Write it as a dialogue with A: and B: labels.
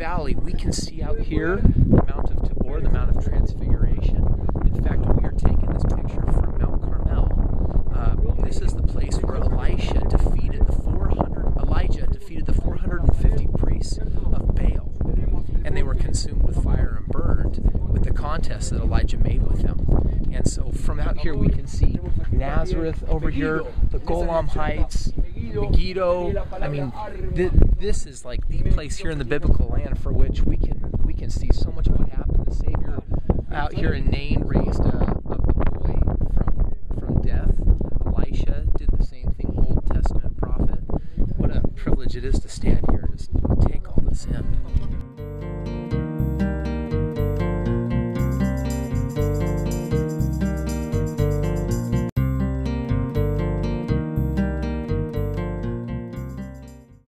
A: Valley, we can see out here the Mount of Tabor, the Mount of Transfiguration. In fact, we are taking this picture from Mount Carmel. Uh, this is the place where Elisha defeated the 400. Elijah defeated the 450 priests of Baal, and they were consumed with fire and burned with the contest that Elijah made with them. And so from out here we can see Nazareth over here, the Golan Heights, Megiddo. I mean, th- this is like the place here in the biblical land for which we can we can see so much of what happened. The Savior out here in Nain raised a, a, a boy from from death. Elisha did the same thing. Old Testament prophet. What a privilege it is to stand here